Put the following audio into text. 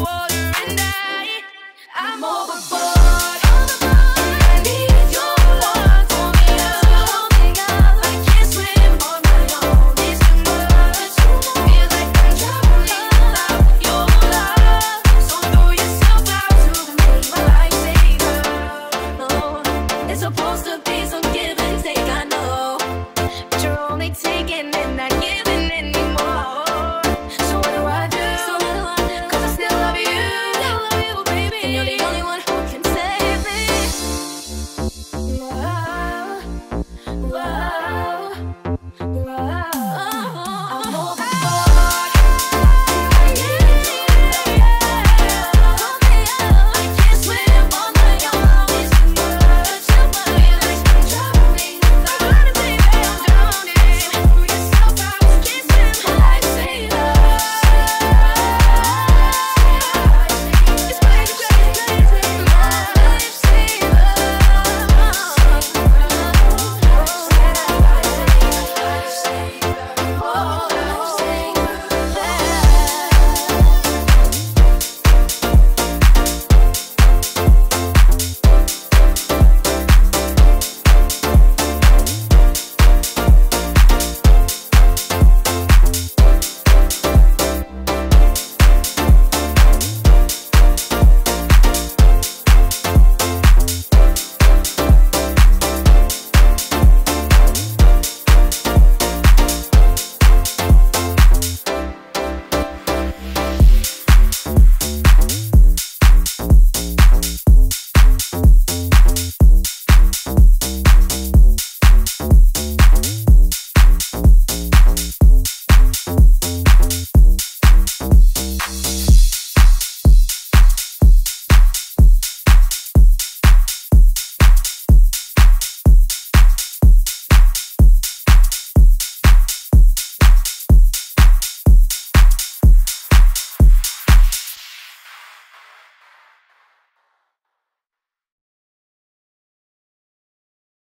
water and I, I'm overboard.